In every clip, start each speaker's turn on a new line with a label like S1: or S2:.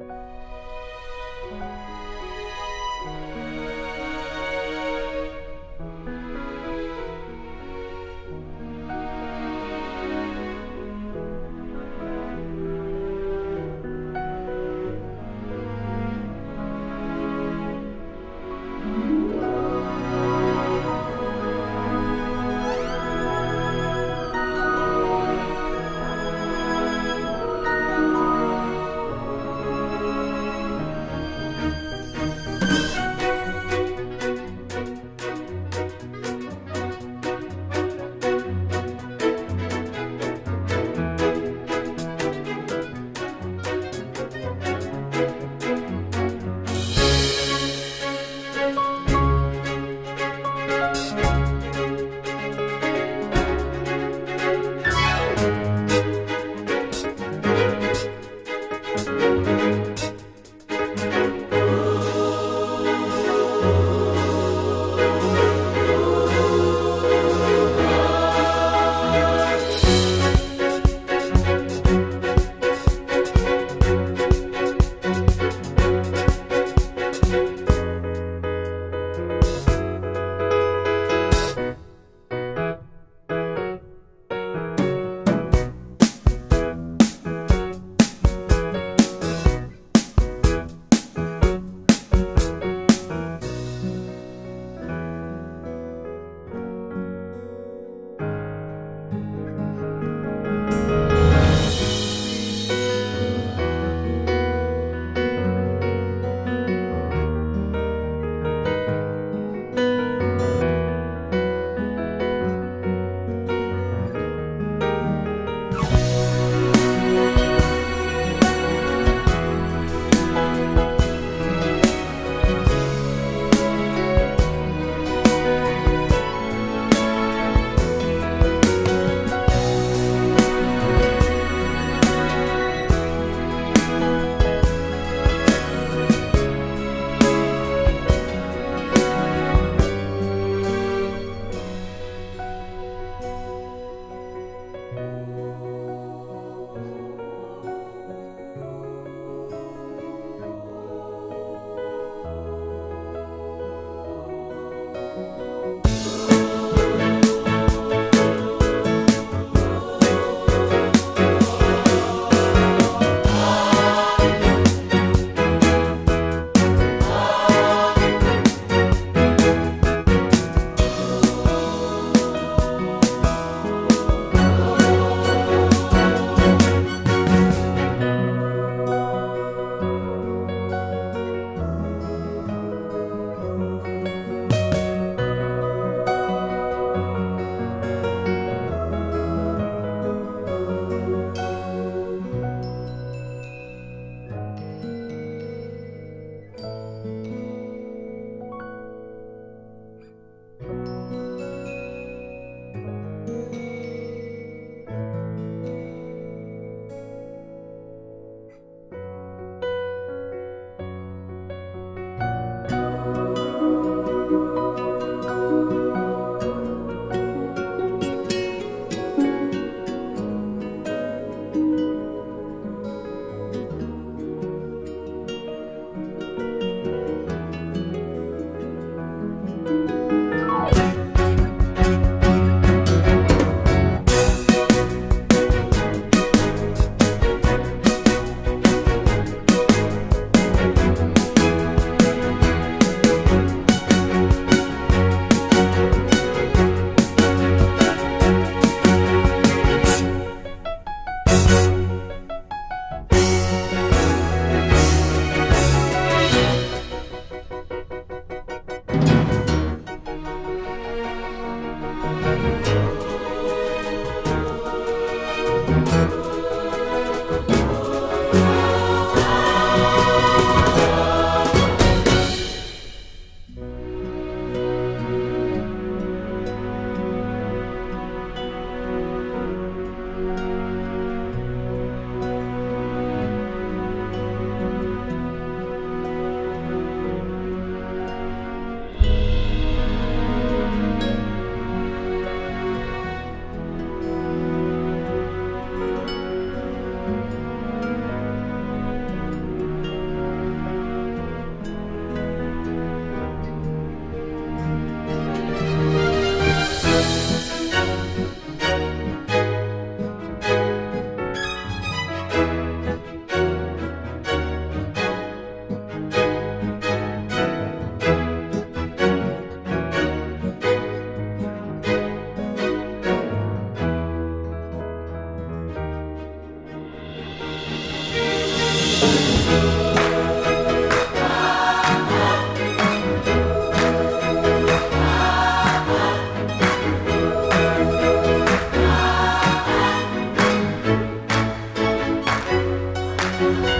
S1: you
S2: Thank you.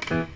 S2: Música